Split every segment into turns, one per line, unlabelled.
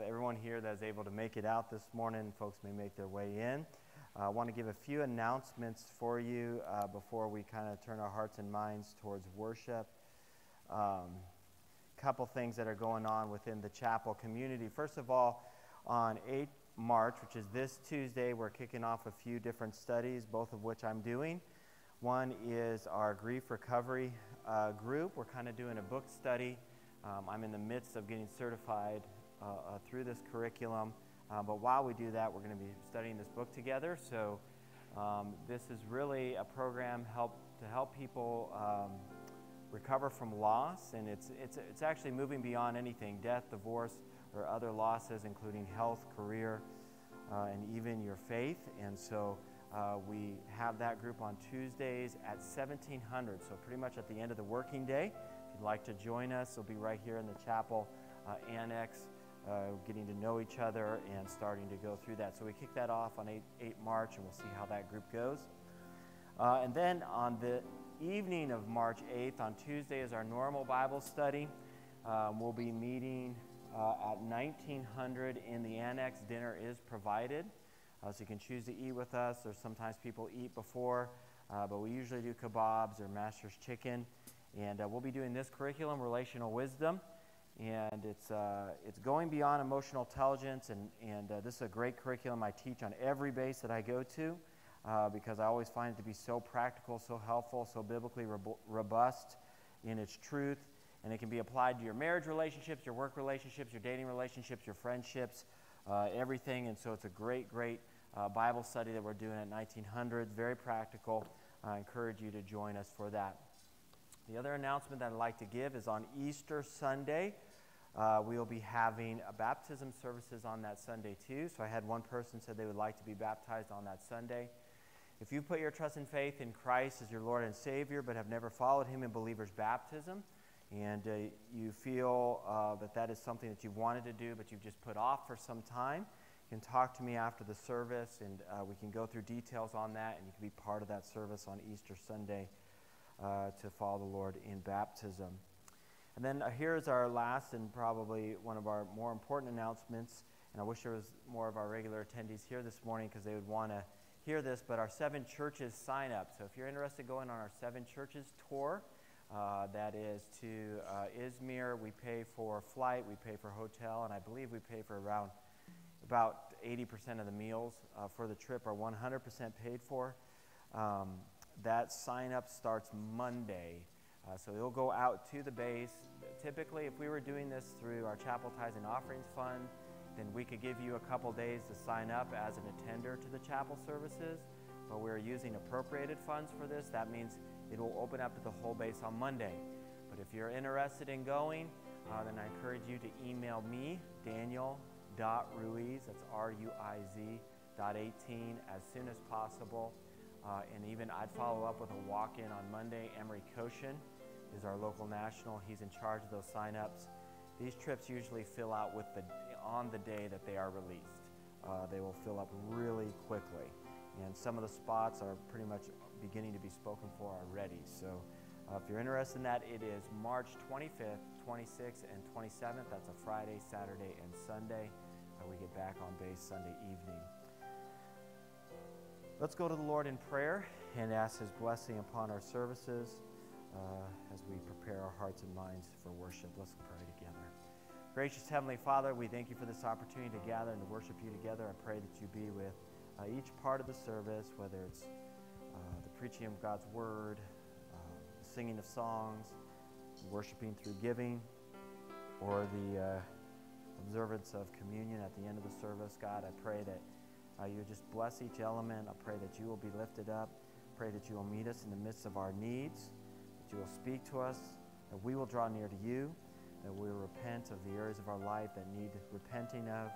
everyone here that's able to make it out this morning. Folks may make their way in. Uh, I want to give a few announcements for you uh, before we kind of turn our hearts and minds towards worship. A um, couple things that are going on within the chapel community. First of all, on 8 March, which is this Tuesday, we're kicking off a few different studies, both of which I'm doing. One is our grief recovery uh, group. We're kind of doing a book study. Um, I'm in the midst of getting certified uh, uh, through this curriculum. Uh, but while we do that, we're going to be studying this book together. So um, this is really a program help to help people um, recover from loss, and it's it's it's actually moving beyond anything death, divorce, or other losses, including health, career, uh, and even your faith. And so. Uh, we have that group on Tuesdays at 1700, so pretty much at the end of the working day. If you'd like to join us, it'll be right here in the chapel uh, annex uh, getting to know each other and starting to go through that. So we kick that off on 8, 8 March, and we'll see how that group goes. Uh, and then on the evening of March 8th, on Tuesday, is our normal Bible study. Um, we'll be meeting uh, at 1900 in the annex. Dinner is provided, uh, so you can choose to eat with us. Or sometimes people eat before, uh, but we usually do kebabs or master's chicken. And uh, we'll be doing this curriculum, Relational Wisdom and it's, uh, it's going beyond emotional intelligence, and, and uh, this is a great curriculum I teach on every base that I go to uh, because I always find it to be so practical, so helpful, so biblically robust in its truth, and it can be applied to your marriage relationships, your work relationships, your dating relationships, your friendships, uh, everything, and so it's a great, great uh, Bible study that we're doing at 1900. very practical. I encourage you to join us for that. The other announcement that I'd like to give is on Easter Sunday. Uh, we will be having baptism services on that Sunday too. So I had one person said they would like to be baptized on that Sunday. If you put your trust and faith in Christ as your Lord and Savior, but have never followed Him in believer's baptism, and uh, you feel uh, that that is something that you've wanted to do, but you've just put off for some time, you can talk to me after the service, and uh, we can go through details on that, and you can be part of that service on Easter Sunday uh, to follow the Lord in baptism. And then uh, here's our last and probably one of our more important announcements. And I wish there was more of our regular attendees here this morning because they would want to hear this. But our seven churches sign up. So if you're interested in going on our seven churches tour, uh, that is to uh, Izmir. We pay for flight, we pay for hotel, and I believe we pay for around about 80% of the meals uh, for the trip are 100% paid for. Um, that sign up starts Monday. Uh, so it'll go out to the base. Typically, if we were doing this through our chapel tithes and offerings fund, then we could give you a couple days to sign up as an attender to the chapel services. But we're using appropriated funds for this. That means it will open up to the whole base on Monday. But if you're interested in going, uh, then I encourage you to email me, Daniel.ruiz, that's R U I Z, dot 18, as soon as possible. Uh, and even I'd follow up with a walk in on Monday. Emery Koshin is our local national. He's in charge of those sign-ups. These trips usually fill out with the, on the day that they are released. Uh, they will fill up really quickly. And some of the spots are pretty much beginning to be spoken for already. So uh, if you're interested in that, it is March 25th, 26th, and 27th. That's a Friday, Saturday, and Sunday. Uh, we get back on base Sunday evening. Let's go to the Lord in prayer and ask His blessing upon our services uh, as we prepare our hearts and minds for worship. Let's pray together. Gracious Heavenly Father, we thank you for this opportunity to gather and to worship you together. I pray that you be with uh, each part of the service, whether it's uh, the preaching of God's Word, uh, the singing of songs, worshiping through giving, or the uh, observance of communion at the end of the service. God, I pray that uh, you just bless each element. I pray that you will be lifted up. Pray that you will meet us in the midst of our needs, that you will speak to us, that we will draw near to you, that we will repent of the areas of our life that need repenting of,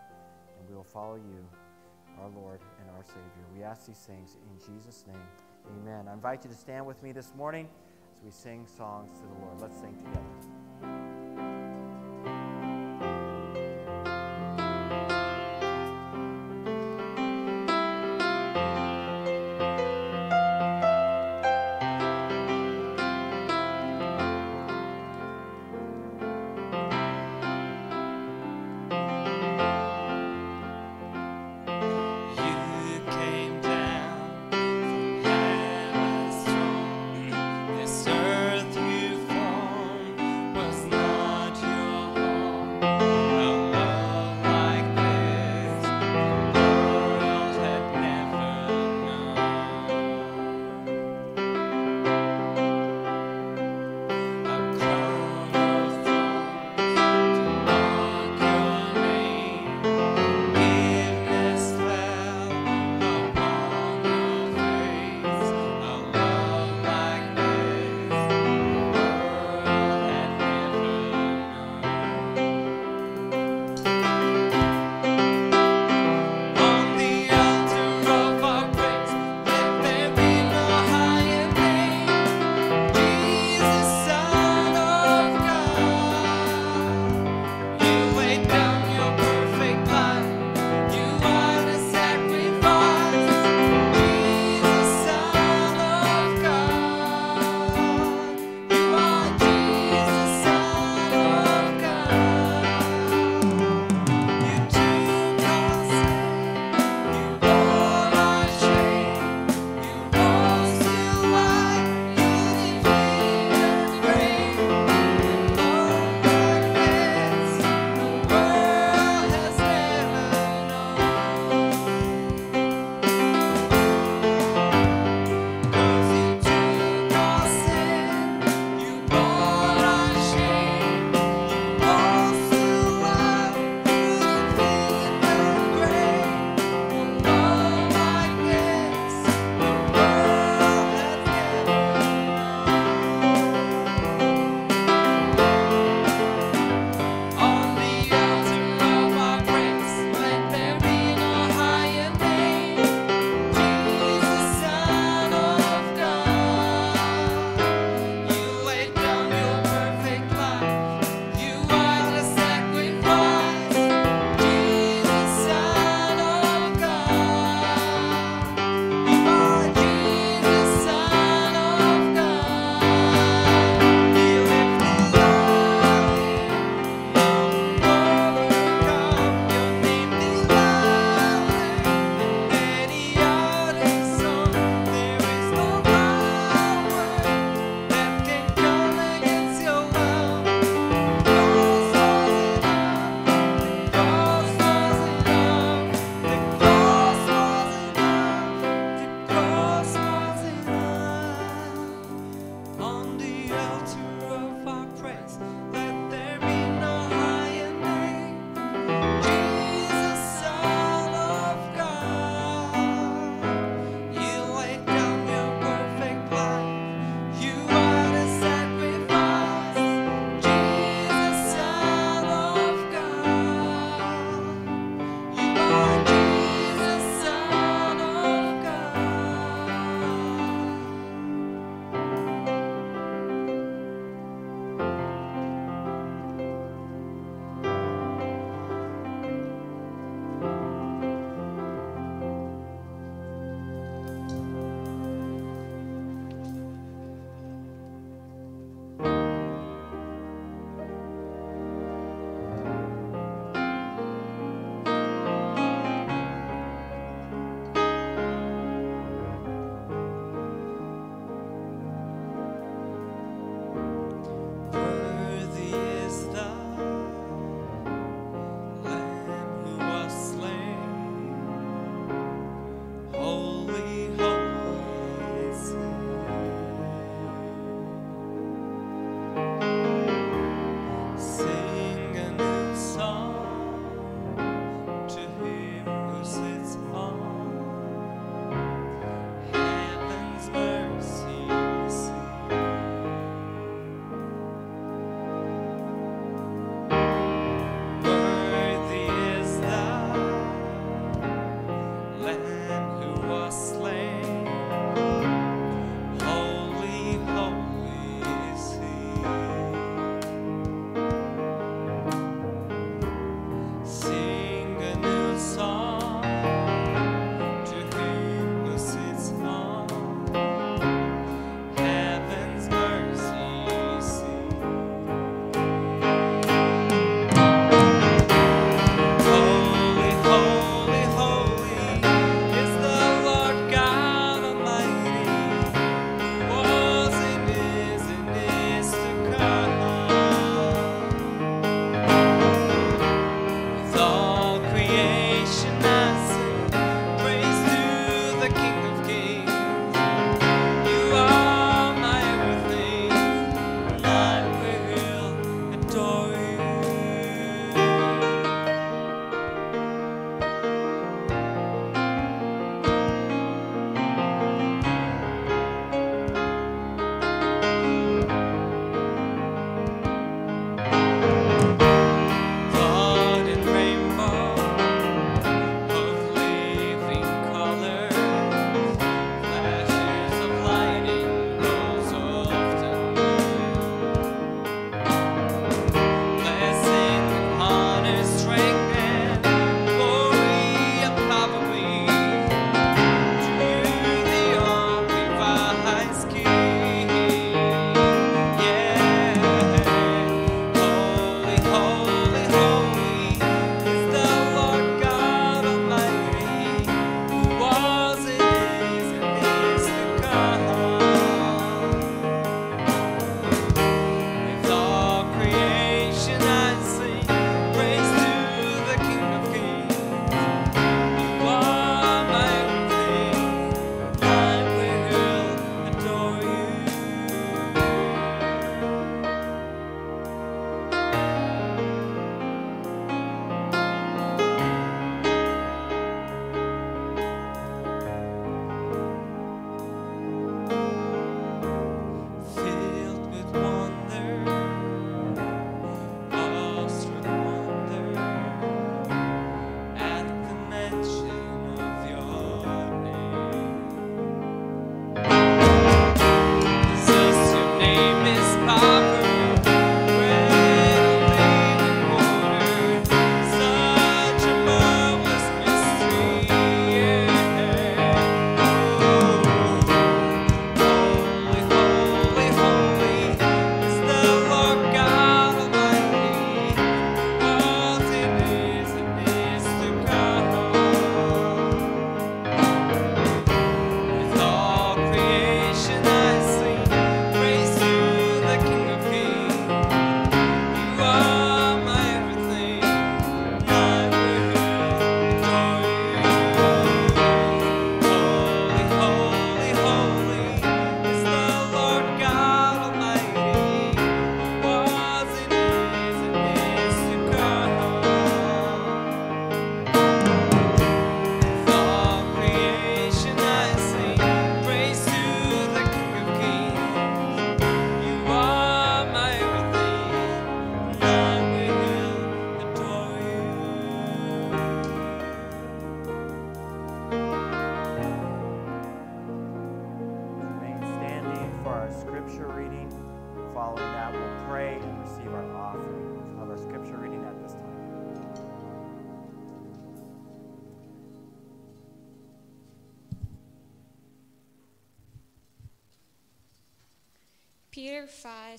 and we will follow you, our Lord and our Savior. We ask these things in Jesus' name. Amen. I invite you to stand with me this morning as we sing songs to the Lord. Let's sing together.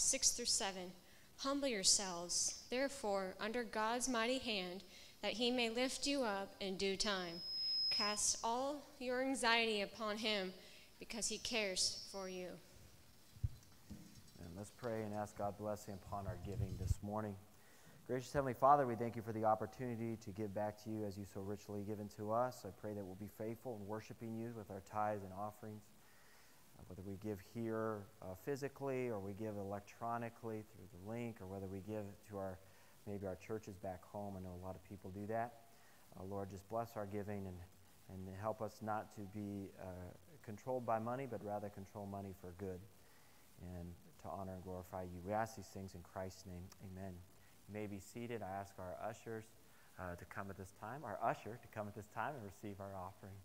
6 through 7. Humble yourselves, therefore, under God's mighty hand, that he may lift you up in due time. Cast all your anxiety upon him, because he cares for you.
And let's pray and ask God blessing upon our giving this morning. Gracious Heavenly Father, we thank you for the opportunity to give back to you as you so richly given to us. I pray that we'll be faithful in worshiping you with our tithes and offerings whether we give here uh, physically or we give electronically through the link or whether we give to our maybe our churches back home. I know a lot of people do that. Uh, Lord, just bless our giving and, and help us not to be uh, controlled by money, but rather control money for good and to honor and glorify you. We ask these things in Christ's name. Amen. You may be seated. I ask our ushers uh, to come at this time, our usher to come at this time and receive our offering.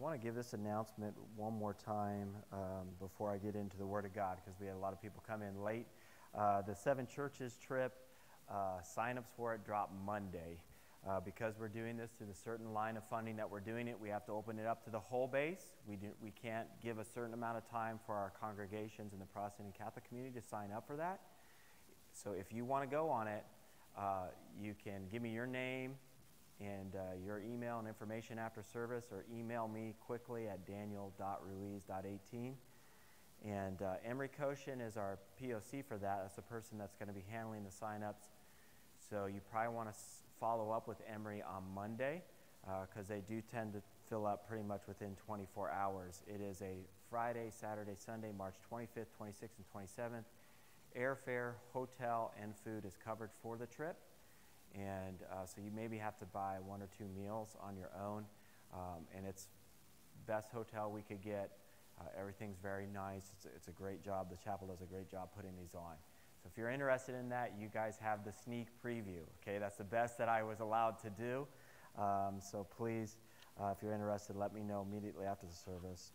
Want to give this announcement one more time um, before I get into the Word of God because we had a lot of people come in late. Uh, the Seven Churches trip, uh, sign-ups for it drop Monday. Uh, because we're doing this through the certain line of funding that we're doing it, we have to open it up to the whole base. We, do, we can't give a certain amount of time for our congregations in the Protestant and Catholic community to sign up for that. So if you want to go on it, uh, you can give me your name, and uh, your email and information after service, or email me quickly at daniel.ruiz.18. And uh, Emery Koshin is our POC for that. That's the person that's going to be handling the signups. So you probably want to s- follow up with Emery on Monday because uh, they do tend to fill up pretty much within 24 hours. It is a Friday, Saturday, Sunday, March 25th, 26th, and 27th. Airfare, hotel, and food is covered for the trip. And uh, so you maybe have to buy one or two meals on your own. Um, and it's best hotel we could get. Uh, everything's very nice. It's a, it's a great job. The chapel does a great job putting these on. So if you're interested in that, you guys have the sneak preview. Okay, that's the best that I was allowed to do. Um, so please, uh, if you're interested, let me know immediately after the service.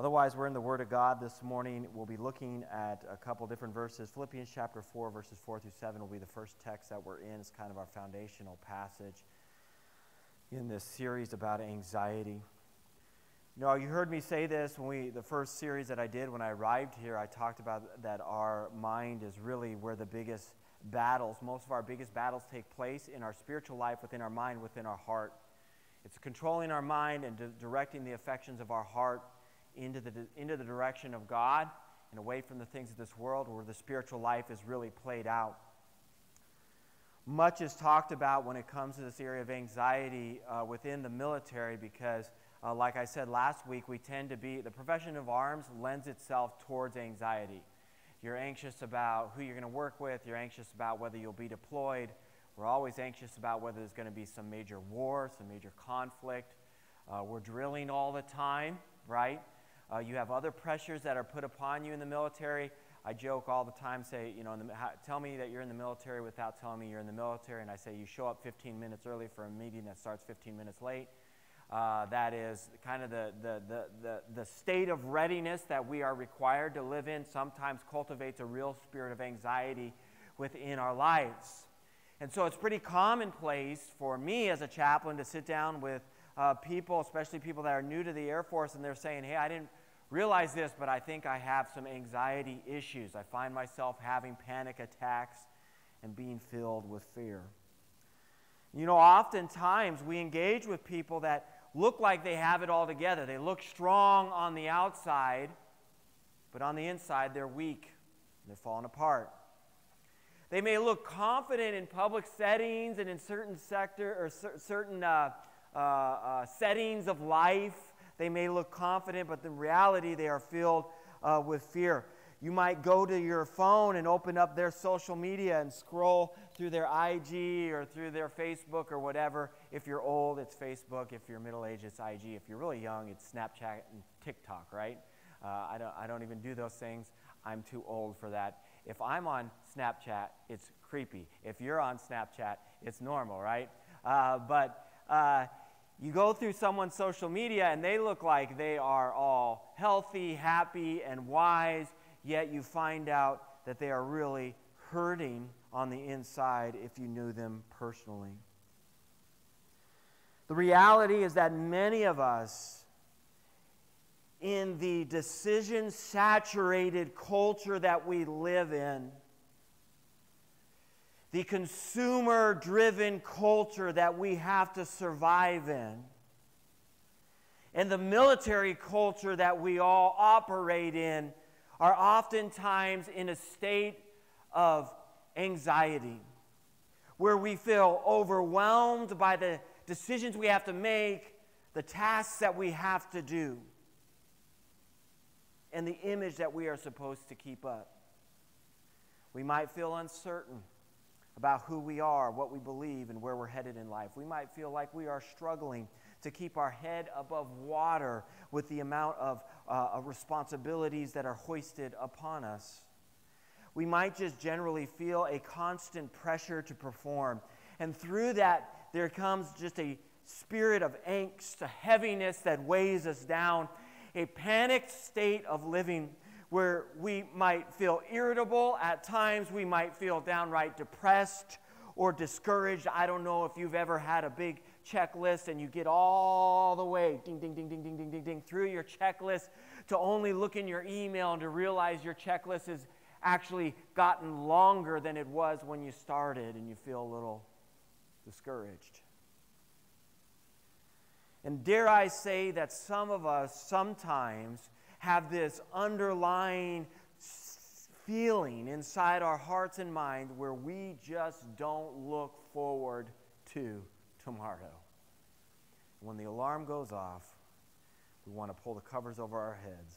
Otherwise, we're in the Word of God this morning. We'll be looking at a couple different verses. Philippians chapter 4, verses 4 through 7 will be the first text that we're in. It's kind of our foundational passage in this series about anxiety. You know, you heard me say this when we, the first series that I did when I arrived here, I talked about that our mind is really where the biggest battles, most of our biggest battles take place in our spiritual life, within our mind, within our heart. It's controlling our mind and di- directing the affections of our heart into the, into the direction of God and away from the things of this world where the spiritual life is really played out. Much is talked about when it comes to this area of anxiety uh, within the military because, uh, like I said last week, we tend to be, the profession of arms lends itself towards anxiety. You're anxious about who you're going to work with, you're anxious about whether you'll be deployed. We're always anxious about whether there's going to be some major war, some major conflict. Uh, we're drilling all the time, right? Uh, you have other pressures that are put upon you in the military. I joke all the time, say, you know, the, how, tell me that you're in the military without telling me you're in the military. And I say, you show up 15 minutes early for a meeting that starts 15 minutes late. Uh, that is kind of the, the, the, the, the state of readiness that we are required to live in, sometimes cultivates a real spirit of anxiety within our lives. And so it's pretty commonplace for me as a chaplain to sit down with uh, people, especially people that are new to the Air Force, and they're saying, hey, I didn't realize this, but I think I have some anxiety issues. I find myself having panic attacks and being filled with fear. You know, oftentimes we engage with people that look like they have it all together. They look strong on the outside, but on the inside they're weak. They're falling apart. They may look confident in public settings and in certain sector or cer- certain uh, uh, uh, settings of life. They may look confident, but in reality, they are filled uh, with fear. You might go to your phone and open up their social media and scroll through their IG or through their Facebook or whatever. If you're old, it's Facebook. If you're middle aged, it's IG. If you're really young, it's Snapchat and TikTok, right? Uh, I, don't, I don't even do those things. I'm too old for that. If I'm on Snapchat, it's creepy. If you're on Snapchat, it's normal, right? Uh, but uh, you go through someone's social media and they look like they are all healthy, happy, and wise, yet you find out that they are really hurting on the inside if you knew them personally. The reality is that many of us in the decision saturated culture that we live in, the consumer driven culture that we have to survive in, and the military culture that we all operate in, are oftentimes in a state of anxiety, where we feel overwhelmed by the decisions we have to make, the tasks that we have to do and the image that we are supposed to keep up. We might feel uncertain about who we are, what we believe, and where we're headed in life. We might feel like we are struggling to keep our head above water with the amount of, uh, responsibilities that are hoisted upon us. We might just generally feel a constant pressure to perform. And through that, there comes just a spirit of angst, a heaviness that weighs us down a panicked state of living where we might feel irritable. At times, we might feel downright depressed or discouraged. I don't know if you've ever had a big checklist and you get all the way ding, ding, ding, ding, ding, ding, ding, ding through your checklist to only look in your email and to realize your checklist has actually gotten longer than it was when you started and you feel a little discouraged. And dare I say that some of us sometimes have this underlying feeling inside our hearts and minds where we just don't look forward to tomorrow. When the alarm goes off, we want to pull the covers over our heads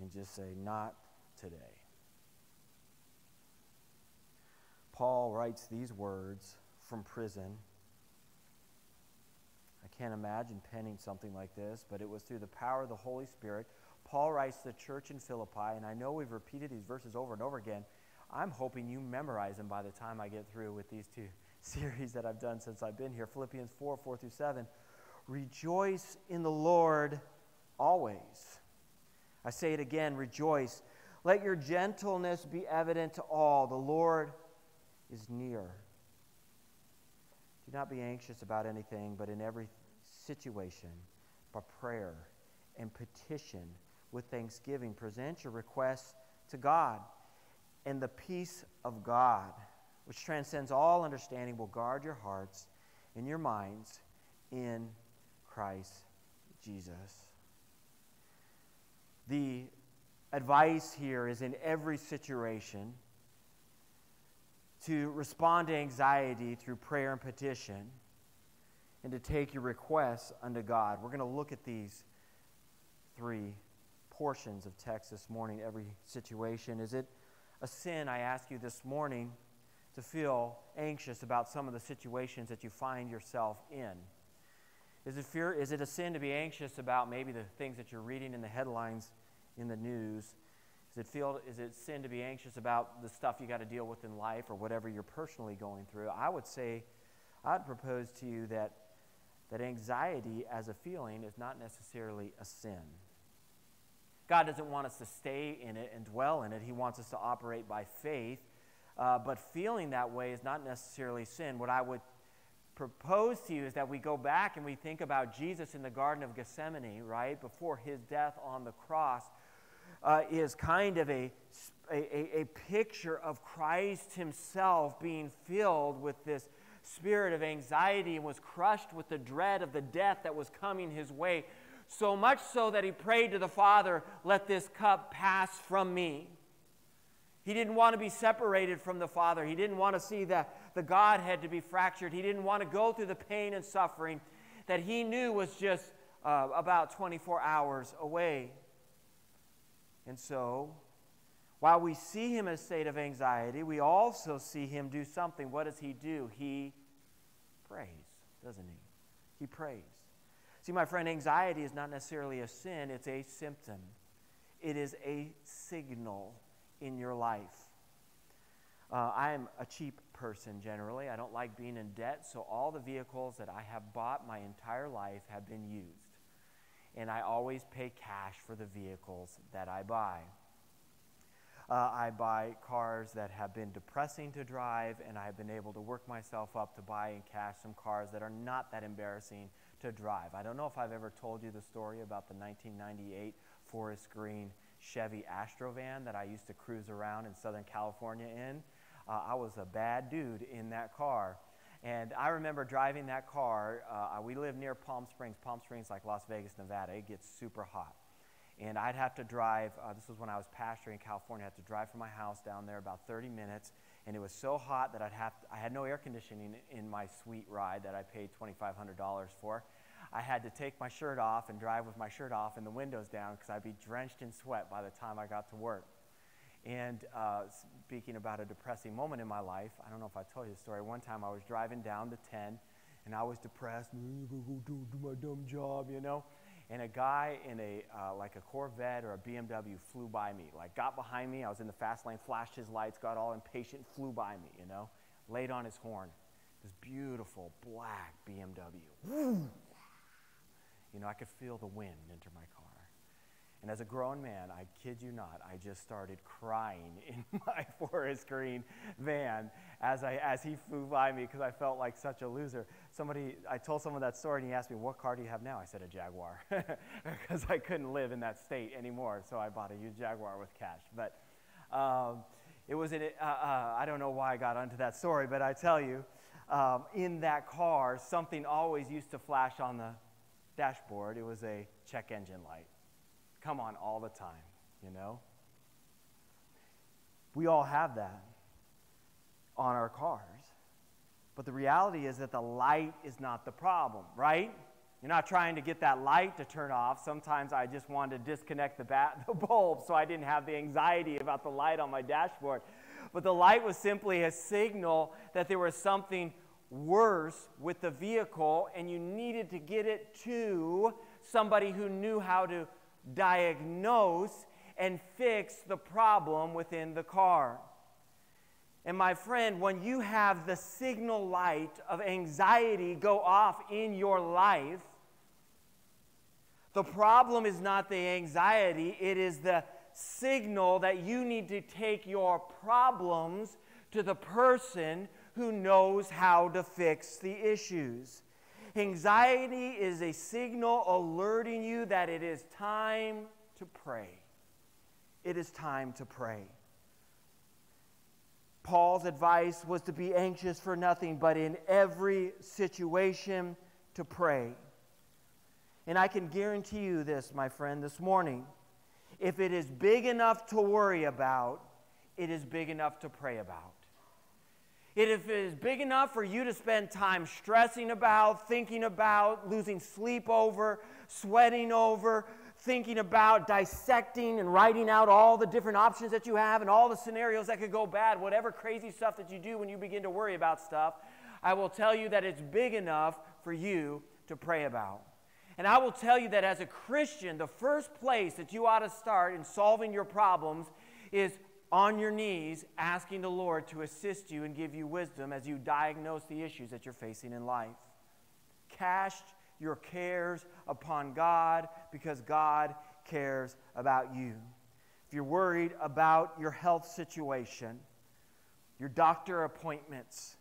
and just say, Not today. Paul writes these words from prison I can't imagine penning something like this, but it was through the power of the Holy Spirit. Paul writes to the church in Philippi, and I know we've repeated these verses over and over again. I'm hoping you memorize them by the time I get through with these two series that I've done since I've been here Philippians 4 4 through 7. Rejoice in the Lord always. I say it again rejoice. Let your gentleness be evident to all. The Lord is near. Do not be anxious about anything, but in every situation by prayer and petition with thanksgiving. Present your requests to God, and the peace of God, which transcends all understanding, will guard your hearts and your minds in Christ Jesus. The advice here is in every situation to respond to anxiety through prayer and petition and to take your requests unto God. We're going to look at these three portions of text this morning, every situation. Is it a sin, I ask you this morning, to feel anxious about some of the situations that you find yourself in? Is it, fear, is it a sin to be anxious about maybe the things that you're reading in the headlines in the news? Is it, feel, is it sin to be anxious about the stuff you got to deal with in life or whatever you're personally going through? I would say, I'd propose to you that that anxiety as a feeling is not necessarily a sin. God doesn't want us to stay in it and dwell in it, He wants us to operate by faith. Uh, but feeling that way is not necessarily sin. What I would propose to you is that we go back and we think about Jesus in the Garden of Gethsemane, right, before his death on the cross, uh, is kind of a, a, a picture of Christ himself being filled with this spirit of anxiety and was crushed with the dread of the death that was coming his way, so much so that he prayed to the Father, Let this cup pass from me. He didn't want to be separated from the Father. He didn't want to see the, the Godhead to be fractured. He didn't want to go through the pain and suffering that he knew was just uh, about 24 hours away. And so, while we see him in a state of anxiety, we also see him do something. What does he do? He prays, doesn't he? He prays. See, my friend, anxiety is not necessarily a sin, it's a symptom, it is a signal in your life. Uh, I'm a cheap person generally. I don't like being in debt, so all the vehicles that I have bought my entire life have been used. And I always pay cash for the vehicles that I buy. Uh, I buy cars that have been depressing to drive, and I've been able to work myself up to buy in cash some cars that are not that embarrassing to drive. I don't know if I've ever told you the story about the 1998 forest green Chevy Astrovan that I used to cruise around in Southern California in. Uh, I was a bad dude in that car. And I remember driving that car. Uh, we live near Palm Springs. Palm Springs, like Las Vegas, Nevada, it gets super hot. And I'd have to drive, uh, this was when I was pastoring in California, I had to drive from my house down there about 30 minutes. And it was so hot that I'd have to, I had no air conditioning in my sweet ride that I paid $2,500 for. I had to take my shirt off and drive with my shirt off and the windows down because I'd be drenched in sweat by the time I got to work. And uh, speaking about a depressing moment in my life, I don't know if I told you the story. One time I was driving down to 10 and I was depressed. Go do my dumb job, you know? And a guy in a uh, like a Corvette or a BMW flew by me. Like got behind me. I was in the fast lane, flashed his lights, got all impatient, flew by me. You know, laid on his horn. This beautiful black BMW. You know, I could feel the wind enter my car. And as a grown man, I kid you not, I just started crying in my forest green van as, I, as he flew by me because I felt like such a loser. Somebody, I told someone that story and he asked me, What car do you have now? I said, A Jaguar because I couldn't live in that state anymore. So I bought a used Jaguar with cash. But um, it was, uh, uh, I don't know why I got onto that story, but I tell you, um, in that car, something always used to flash on the dashboard. It was a check engine light come on all the time, you know? We all have that on our cars. But the reality is that the light is not the problem, right? You're not trying to get that light to turn off. Sometimes I just wanted to disconnect the, bat, the bulb so I didn't have the anxiety about the light on my dashboard. But the light was simply a signal that there was something worse with the vehicle and you needed to get it to somebody who knew how to diagnose, and fix the problem within the car. And my friend, when you have the signal light of anxiety go off in your life, the problem is not the anxiety, it is the signal that you need to take your problems to the person who knows how to fix the issues. Anxiety is a signal alerting you that it is time to pray. It is time to pray. Paul's advice was to be anxious for nothing, but in every situation to pray. And I can guarantee you this, my friend, this morning. If it is big enough to worry about, it is big enough to pray about. If it is big enough for you to spend time stressing about, thinking about, losing sleep over, sweating over, thinking about, dissecting, and writing out all the different options that you have and all the scenarios that could go bad, whatever crazy stuff that you do when you begin to worry about stuff, I will tell you that it's big enough for you to pray about. And I will tell you that as a Christian, the first place that you ought to start in solving your problems is on your knees asking the Lord to assist you and give you wisdom as you diagnose the issues that you're facing in life. Cast your cares upon God because God cares about you. If you're worried about your health situation, your doctor appointments,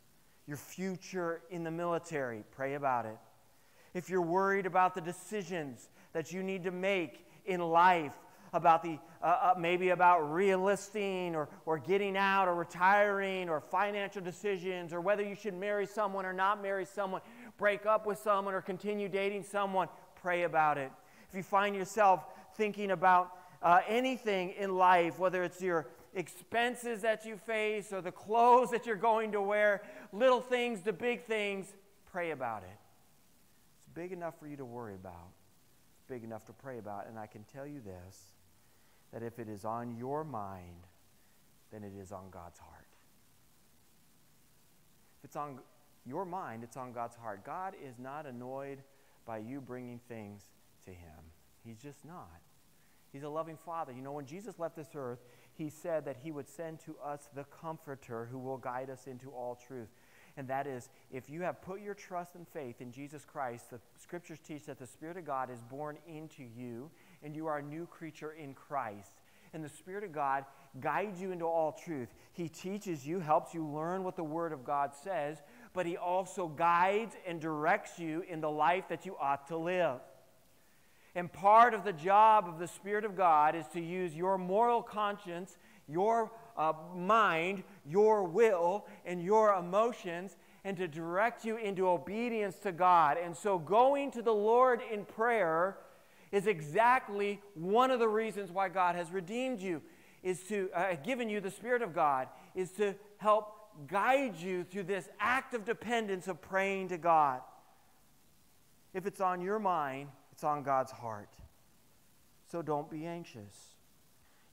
your future in the military, pray about it. If you're worried about the decisions that you need to make in life about the uh, uh, maybe about reenlisting or, or getting out or retiring or financial decisions or whether you should marry someone or not marry someone, break up with someone or continue dating someone, pray about it. If you find yourself thinking about uh, anything in life, whether it's your expenses that you face or the clothes that you're going to wear, little things to big things, pray about it. It's big enough for you to worry about, it's big enough to pray about. And I can tell you this that if it is on your mind, then it is on God's heart. If it's on your mind, it's on God's heart. God is not annoyed by you bringing things to Him. He's just not. He's a loving Father. You know, when Jesus left this earth, He said that He would send to us the Comforter who will guide us into all truth. And that is, if you have put your trust and faith in Jesus Christ, the scriptures teach that the Spirit of God is born into you, and you are a new creature in Christ. And the Spirit of God guides you into all truth. He teaches you, helps you learn what the Word of God says, but He also guides and directs you in the life that you ought to live. And part of the job of the Spirit of God is to use your moral conscience, your uh, mind, your will, and your emotions, and to direct you into obedience to God. And so, going to the Lord in prayer is exactly one of the reasons why God has redeemed you, is to uh, given you the Spirit of God, is to help guide you through this act of dependence of praying to God. If it's on your mind, it's on God's heart. So don't be anxious.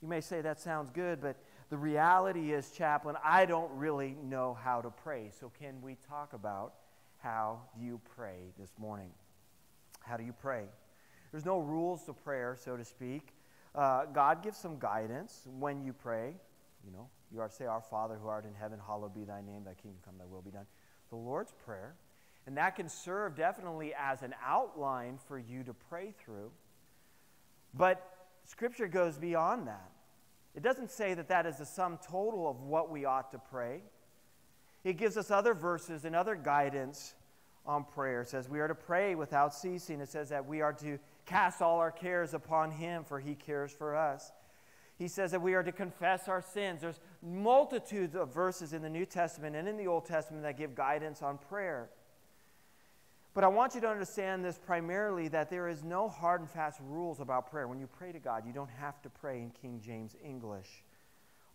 You may say that sounds good, but the reality is, chaplain, I don't really know how to pray. So can we talk about how do you pray this morning? How do you pray? There's no rules to prayer, so to speak. Uh, God gives some guidance when you pray. You know, you are say, Our Father who art in heaven, hallowed be thy name, thy kingdom come, thy will be done. The Lord's Prayer. And that can serve definitely as an outline for you to pray through. But Scripture goes beyond that. It doesn't say that that is the sum total of what we ought to pray. It gives us other verses and other guidance on prayer. It says we are to pray without ceasing. It says that we are to cast all our cares upon Him, for He cares for us. He says that we are to confess our sins. There's multitudes of verses in the New Testament and in the Old Testament that give guidance on prayer. But I want you to understand this primarily that there is no hard and fast rules about prayer. When you pray to God, you don't have to pray in King James English.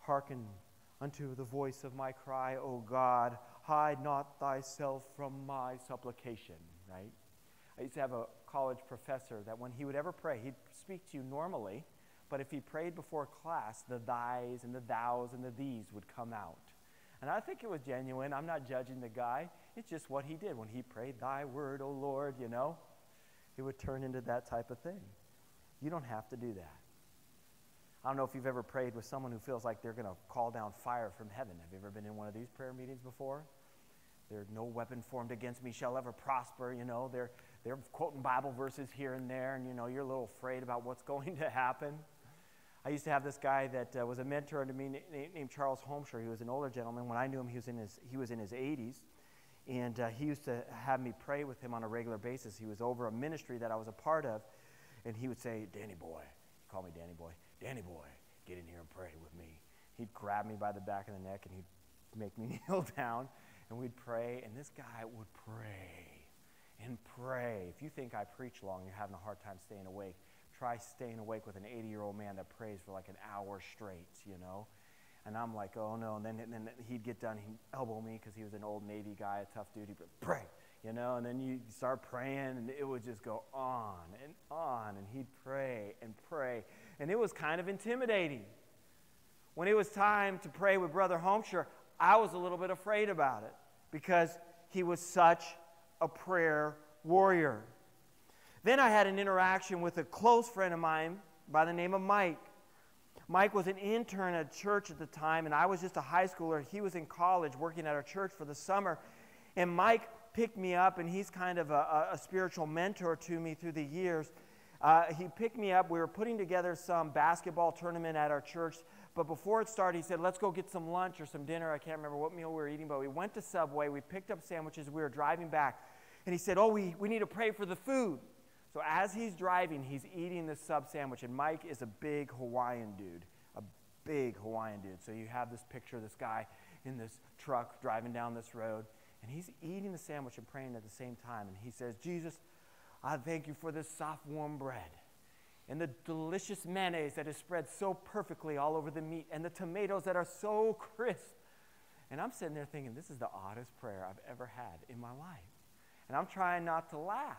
Hearken unto the voice of my cry, O God, hide not thyself from my supplication, right? I used to have a college professor that when he would ever pray, he'd speak to you normally but if he prayed before class, the thys and the thous and the these would come out. And I think it was genuine. I'm not judging the guy. It's just what he did. When he prayed, Thy word, O Lord, you know, it would turn into that type of thing. You don't have to do that. I don't know if you've ever prayed with someone who feels like they're going to call down fire from heaven. Have you ever been in one of these prayer meetings before? There's no weapon formed against me shall ever prosper. You know, they're, they're quoting Bible verses here and there, and you know, you're a little afraid about what's going to happen. I used to have this guy that uh, was a mentor to me named Charles Holmshire. He was an older gentleman. When I knew him, he was in his, he was in his 80s. And uh, he used to have me pray with him on a regular basis. He was over a ministry that I was a part of. And he would say, Danny boy, he called me Danny boy, Danny boy, get in here and pray with me. He'd grab me by the back of the neck and he'd make me kneel down and we'd pray. And this guy would pray and pray. If you think I preach long, you're having a hard time staying awake try staying awake with an 80 year old man that prays for like an hour straight, you know? And I'm like, oh no. And then, and then he'd get done, he'd elbow me because he was an old Navy guy, a tough dude. He'd pray, you know? And then you start praying, and it would just go on and on. And he'd pray and pray. And it was kind of intimidating. When it was time to pray with Brother Homeshire, I was a little bit afraid about it because he was such a prayer warrior. Then I had an interaction with a close friend of mine by the name of Mike. Mike was an intern at church at the time, and I was just a high schooler. He was in college working at our church for the summer. And Mike picked me up, and he's kind of a, a spiritual mentor to me through the years. Uh, he picked me up. We were putting together some basketball tournament at our church. But before it started, he said, Let's go get some lunch or some dinner. I can't remember what meal we were eating, but we went to Subway. We picked up sandwiches. We were driving back. And he said, Oh, we, we need to pray for the food. So as he's driving, he's eating this sub sandwich, and Mike is a big Hawaiian dude, a big Hawaiian dude. So you have this picture of this guy in this truck driving down this road, and he's eating the sandwich and praying at the same time. And he says, Jesus, I thank you for this soft, warm bread. and the delicious mayonnaise that is spread so perfectly all over the meat, and the tomatoes that are so crisp. And I'm sitting there thinking, this is the oddest prayer I've ever had in my life. And I'm trying not to laugh.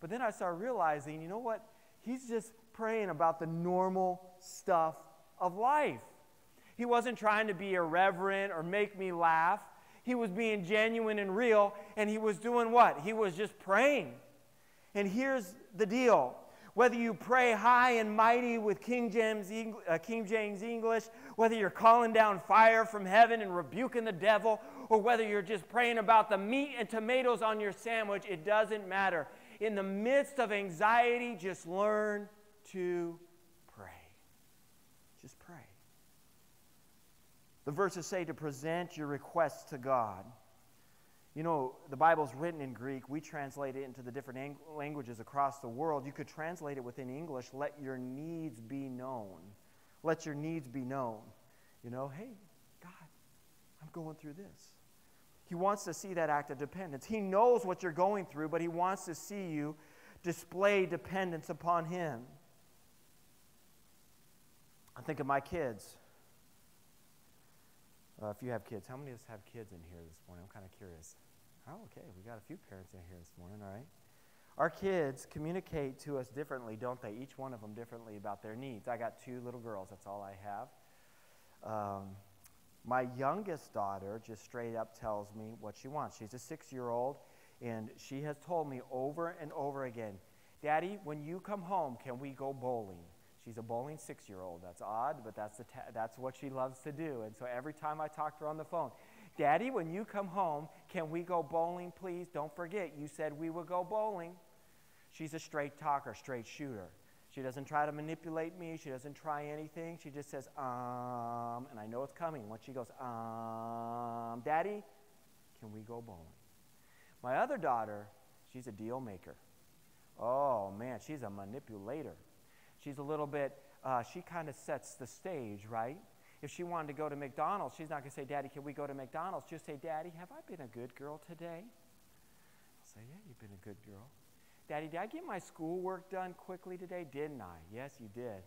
But then I started realizing, you know what? He's just praying about the normal stuff of life. He wasn't trying to be irreverent or make me laugh. He was being genuine and real, and he was doing what? He was just praying. And here's the deal whether you pray high and mighty with King James, uh, King James English, whether you're calling down fire from heaven and rebuking the devil, or whether you're just praying about the meat and tomatoes on your sandwich, it doesn't matter. In the midst of anxiety, just learn to pray. Just pray. The verses say to present your requests to God. You know, the Bible's written in Greek. We translate it into the different ang- languages across the world. You could translate it within English let your needs be known. Let your needs be known. You know, hey, God, I'm going through this. He wants to see that act of dependence. He knows what you're going through, but He wants to see you display dependence upon Him. I think of my kids. Uh, if you have kids, how many of us have kids in here this morning? I'm kind of curious. Oh, okay. We got a few parents in here this morning, all right? Our kids communicate to us differently, don't they? Each one of them differently about their needs. I got two little girls, that's all I have. Um, my youngest daughter just straight up tells me what she wants. She's a six year old, and she has told me over and over again Daddy, when you come home, can we go bowling? She's a bowling six year old. That's odd, but that's, the that's what she loves to do. And so every time I talk to her on the phone, Daddy, when you come home, can we go bowling, please? Don't forget, you said we would go bowling. She's a straight talker, straight shooter. She doesn't try to manipulate me. She doesn't try anything. She just says, um, and I know it's coming. Once she goes, um, Daddy, can we go bowling? My other daughter, she's a deal maker. Oh, man, she's a manipulator. She's a little bit, uh, she kind of sets the stage, right? If she wanted to go to McDonald's, she's not going to say, Daddy, can we go to McDonald's? She'll say, Daddy, have I been a good girl today? I'll say, Yeah, you've been a good girl. Daddy, did I get my schoolwork done quickly today? Didn't I? Yes, you did.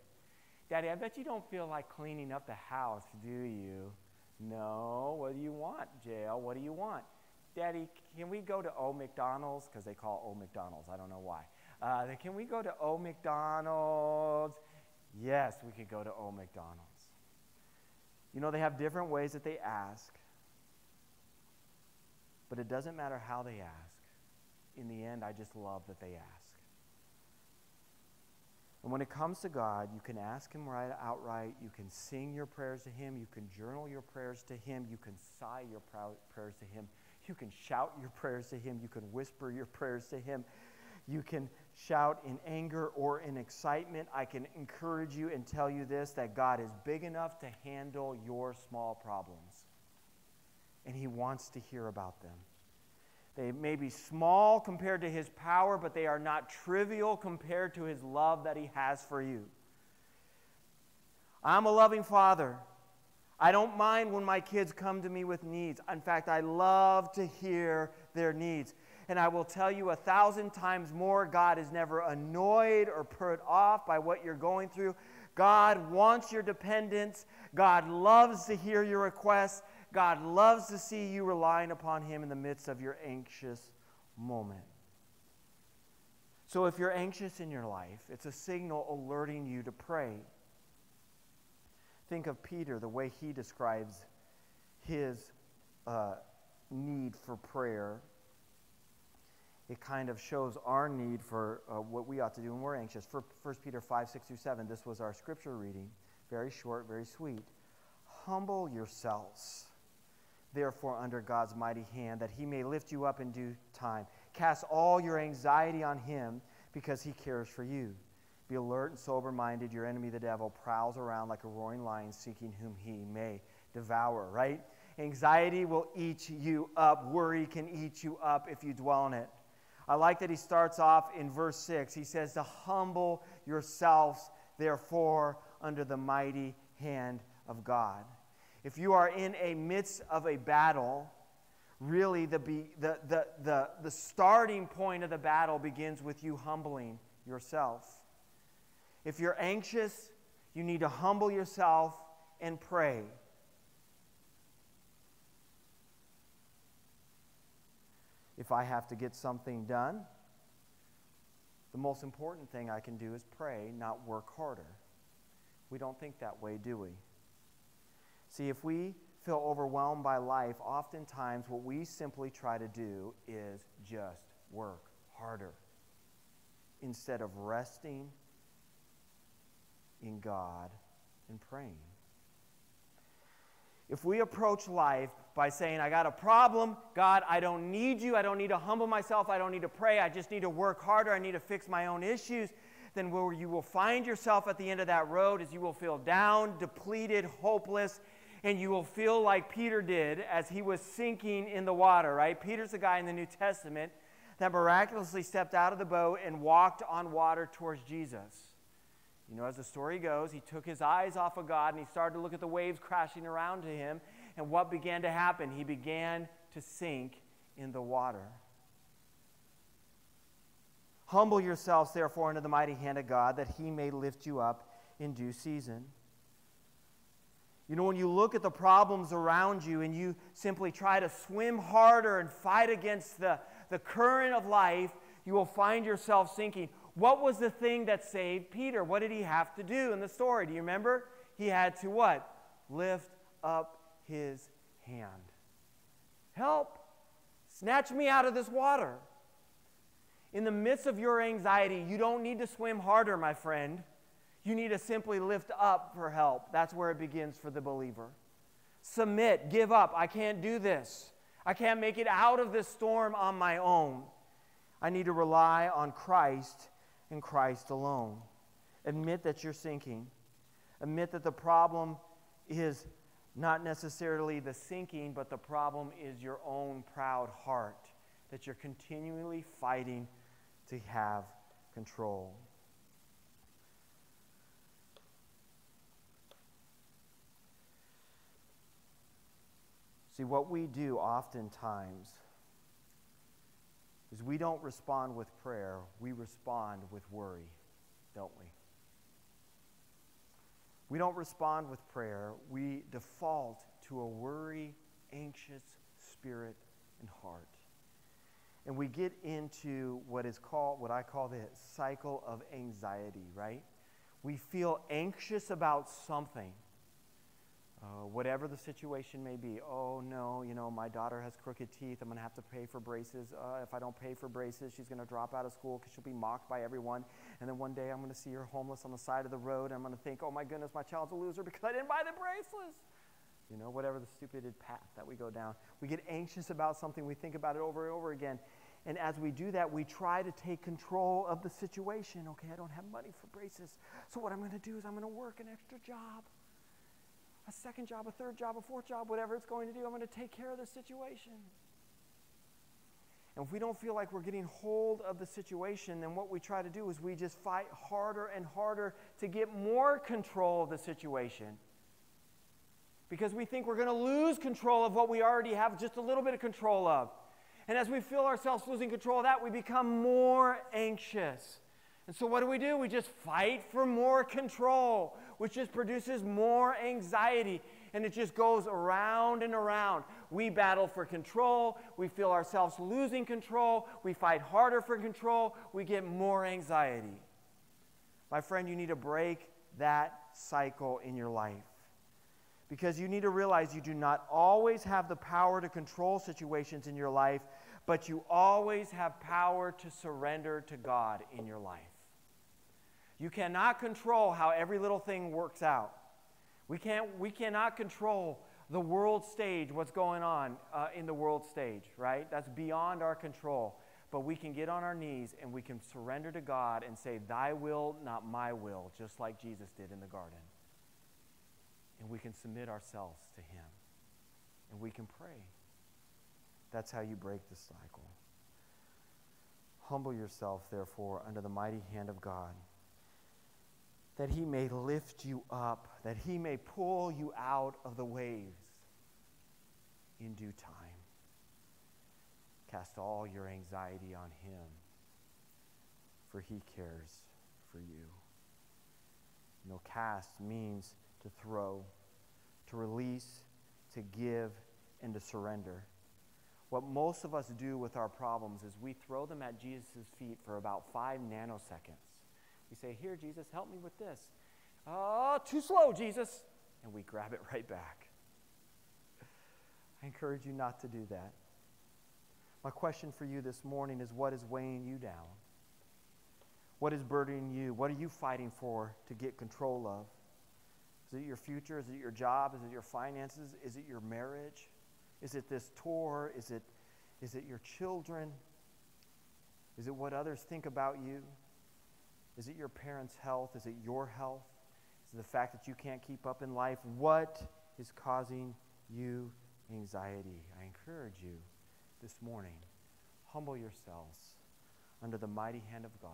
Daddy, I bet you don't feel like cleaning up the house, do you? No. What do you want, Jail? What do you want? Daddy, can we go to O McDonald's? Because they call O McDonald's. I don't know why. Uh, can we go to O McDonald's? Yes, we could go to O McDonald's. You know, they have different ways that they ask, but it doesn't matter how they ask. In the end, I just love that they ask. And when it comes to God, you can ask Him right outright. You can sing your prayers to Him. You can journal your prayers to Him. You can sigh your prayers to Him. You can shout your prayers to Him. You can whisper your prayers to Him. You can shout in anger or in excitement. I can encourage you and tell you this that God is big enough to handle your small problems. And He wants to hear about them. They may be small compared to His power, but they are not trivial compared to His love that He has for you. I'm a loving father. I don't mind when my kids come to me with needs. In fact, I love to hear their needs. And I will tell you a thousand times more God is never annoyed or put off by what you're going through. God wants your dependence. God loves to hear your requests. God loves to see you relying upon Him in the midst of your anxious moment. So if you're anxious in your life, it's a signal alerting you to pray. Think of Peter, the way he describes his uh, need for prayer it kind of shows our need for uh, what we ought to do when we're anxious. For 1 Peter 5, 6 through 7, this was our scripture reading. Very short, very sweet. Humble yourselves, therefore, under God's mighty hand, that he may lift you up in due time. Cast all your anxiety on him because he cares for you. Be alert and sober minded. Your enemy, the devil, prowls around like a roaring lion seeking whom he may devour, right? Anxiety will eat you up. Worry can eat you up if you dwell on it. I like that he starts off in verse 6. He says, To humble yourselves, therefore, under the mighty hand of God. If you are in a midst of a battle, really the, the, the, the, the starting point of the battle begins with you humbling yourself.
If you're anxious, you need to humble yourself and pray.
If I have to get something done, the most important thing I can do is pray, not work harder. We don't think that way, do we? See, if we feel overwhelmed by life, oftentimes what we simply try to do is just work harder instead of resting in God and praying. If we approach life by saying, I got a problem, God, I don't need you, I don't need to humble myself, I don't need to pray, I just need to work harder, I need to fix my own issues, then where you will find yourself at the end of that road is you will feel down, depleted, hopeless, and you will feel like Peter did as he was sinking in the water, right? Peter's the guy in the New Testament that miraculously stepped out of the boat and walked on water towards Jesus. You know, as the story goes, he took his eyes off of God and he started to look at the waves crashing around to him. And what began to happen? He began to sink in the water. Humble yourselves, therefore, under the mighty hand of God, that he may lift you up in due season. You know, when you look at the problems around you and you simply try to swim harder and fight against the, the current of life, you will find yourself sinking. What was the thing that saved Peter? What did he have to do in the story? Do you remember? He had to what? Lift up his hand. Help! Snatch me out of this water. In the midst of your anxiety, you don't need to swim harder, my friend. You need to simply lift up for help. That's where it begins for the believer. Submit, give up. I can't do this. I can't make it out of this storm on my own. I need to rely on Christ and Christ alone. Admit that you're sinking. Admit that the problem is not necessarily the sinking, but the problem is your own proud heart, that you're continually fighting to have control. See, what we do oftentimes is we don't respond with prayer, we respond with worry, don't we? We don't respond with prayer, we default to a worry, anxious spirit and heart. And we get into what is called, what I call the cycle of anxiety, right? We feel anxious about something uh, whatever the situation may be. Oh, no, you know, my daughter has crooked teeth. I'm going to have to pay for braces. Uh, if I don't pay for braces, she's going to drop out of school because she'll be mocked by everyone. And then one day I'm going to see her homeless on the side of the road. And I'm going to think, oh, my goodness, my child's a loser because I didn't buy the bracelets. You know, whatever the stupid path that we go down. We get anxious about something. We think about it over and over again. And as we do that, we try to take control of the situation. Okay, I don't have money for braces. So what I'm going to do is I'm going to work an extra job a second job, a third job, a fourth job, whatever it's going to do. I'm going to take care of the situation. And if we don't feel like we're getting hold of the situation, then what we try to do is we just fight harder and harder to get more control of the situation. Because we think we're going to lose control of what we already have just a little bit of control of. And as we feel ourselves losing control of that, we become more anxious. And so what do we do? We just fight for more control which just produces more anxiety. And it just goes around and around. We battle for control. We feel ourselves losing control. We fight harder for control. We get more anxiety. My friend, you need to break that cycle in your life. Because you need to realize you do not always have the power to control situations in your life, but you always have power to surrender to God in your life. You cannot control how every little thing works out. We, can't, we cannot control the world stage, what's going on uh, in the world stage, right? That's beyond our control. But we can get on our knees and we can surrender to God and say, Thy will, not my will, just like Jesus did in the garden. And we can submit ourselves to Him. And we can pray. That's how you break the cycle. Humble yourself, therefore, under the mighty hand of God that he may lift you up, that he may pull you out of the waves in due time. Cast all your anxiety on him, for he cares for you. You know, cast means to throw, to release, to give, and to surrender. What most of us do with our problems is we throw them at Jesus' feet for about five nanoseconds. We say, Here, Jesus, help me with this. Oh, too slow, Jesus. And we grab it right back. I encourage you not to do that. My question for you this morning is what is weighing you down? What is burdening you? What are you fighting for to get control of? Is it your future? Is it your job? Is it your finances? Is it your marriage? Is it this tour? Is it, is it your children? Is it what others think about you? Is it your parents' health? Is it your health? Is it the fact that you can't keep up in life? What is causing you anxiety? I encourage you this morning humble yourselves under the mighty hand of God.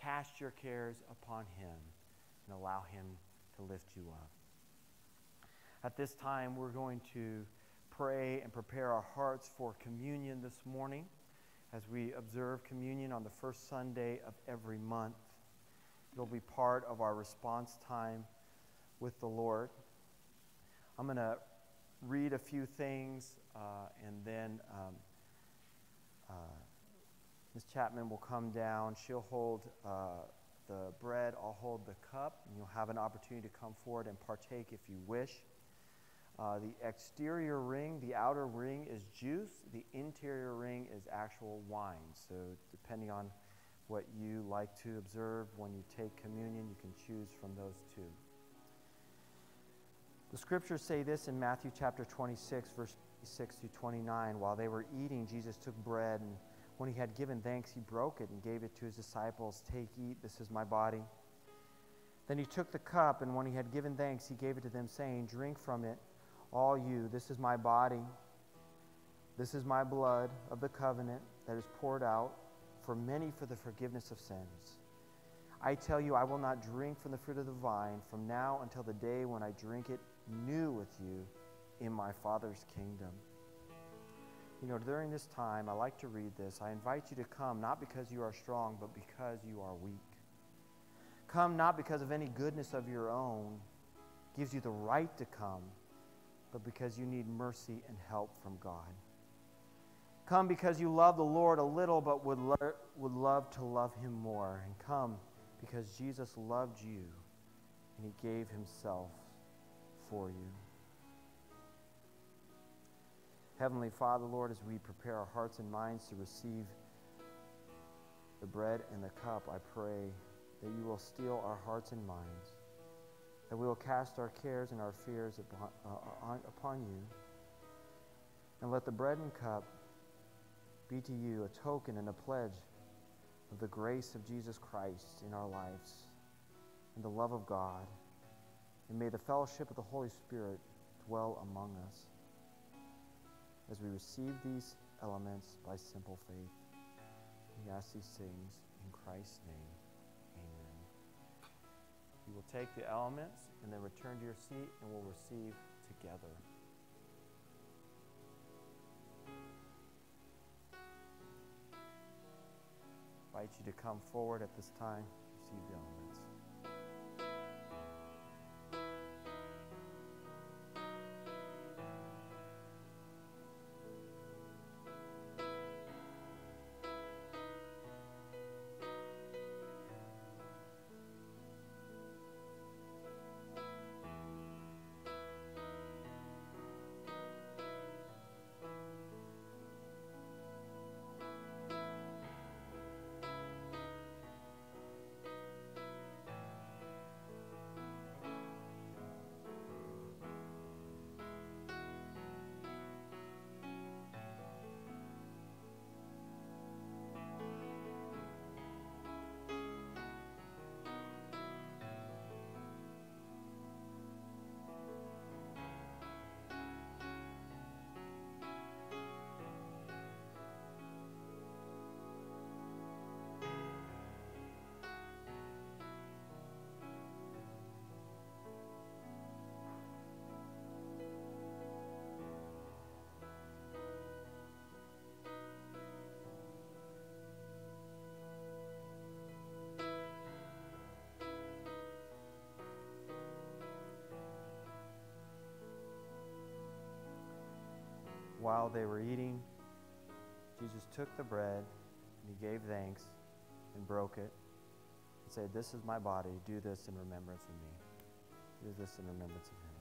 Cast your cares upon Him and allow Him to lift you up. At this time, we're going to pray and prepare our hearts for communion this morning as we observe communion on the first Sunday of every month. It'll be part of our response time with the Lord. I'm going to read a few things, uh, and then um, uh, Ms. Chapman will come down. She'll hold uh, the bread, I'll hold the cup, and you'll have an opportunity to come forward and partake if you wish. Uh, the exterior ring, the outer ring is juice, the interior ring is actual wine. So, depending on what you like to observe when you take communion, you can choose from those two. The scriptures say this in Matthew chapter 26, verse 6 to 29. While they were eating, Jesus took bread, and when he had given thanks, he broke it and gave it to his disciples. Take, eat, this is my body. Then he took the cup, and when he had given thanks, he gave it to them, saying, Drink from it, all you. This is my body. This is my blood of the covenant that is poured out for many for the forgiveness of sins. I tell you, I will not drink from the fruit of the vine from now until the day when I drink it new with you in my Father's kingdom. You know, during this time, I like to read this. I invite you to come not because you are strong, but because you are weak. Come not because of any goodness of your own, gives you the right to come, but because you need mercy and help from God. Come because you love the Lord a little, but would, le- would love to love him more. And come because Jesus loved you and he gave himself for you. Heavenly Father, Lord, as we prepare our hearts and minds to receive the bread and the cup, I pray that you will steal our hearts and minds, that we will cast our cares and our fears upon, uh, upon you, and let the bread and cup be to you a token and a pledge of the grace of Jesus Christ in our lives and the love of God. And may the fellowship of the Holy Spirit dwell among us as we receive these elements by simple faith. We ask these things in Christ's name. You will take the elements and then return to your seat and we'll receive together. I invite you to come forward at this time, receive the elements. While they were eating, Jesus took the bread and he gave thanks and broke it and said, This is my body. Do this in remembrance of me. Do this in remembrance of him.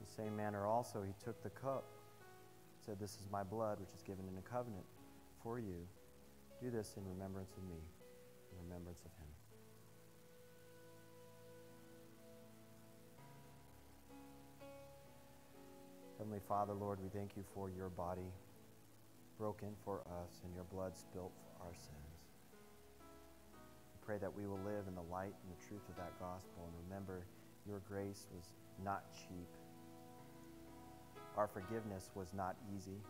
In the same manner, also, he took the cup, and said, This is my blood, which is given in a covenant for you. Do this in remembrance of me, in remembrance of him. Heavenly Father, Lord, we thank you for your body broken for us and your blood spilt for our sins. We pray that we will live in the light and the truth of that gospel and remember your grace was not cheap. Our forgiveness was not easy.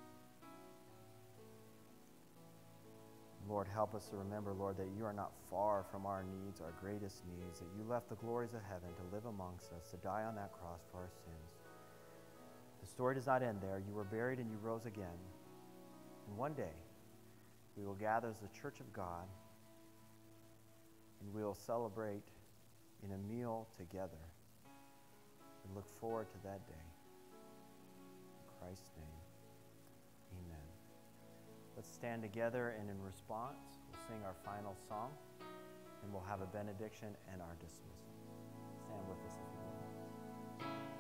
Lord, help us to remember, Lord, that you are not far from our needs, our greatest needs, that you left the glories of heaven to live amongst us, to die on that cross for our sins. The story does not end there. You were buried and you rose again. And one day, we will gather as the church of God and we will celebrate in a meal together and look forward to that day. In Christ's name, amen. Let's stand together and in response, we'll sing our final song and we'll have a benediction and our dismissal. Stand with us we peace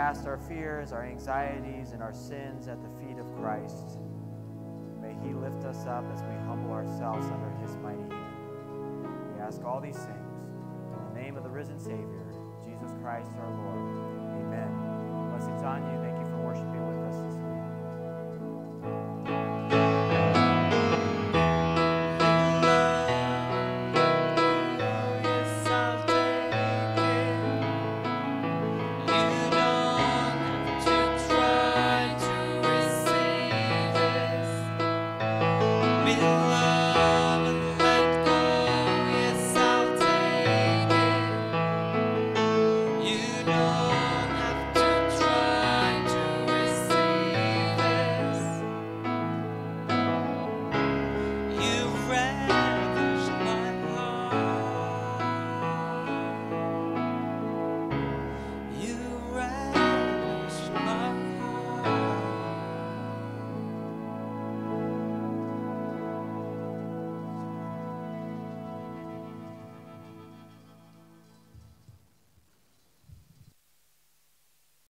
cast our fears, our anxieties, and our sins at the feet of Christ. May He lift us up as we humble ourselves under His mighty hand. We ask all these things in the name of the risen Savior, Jesus Christ our Lord. Amen. Blessings on you. Thank you for worshiping with us.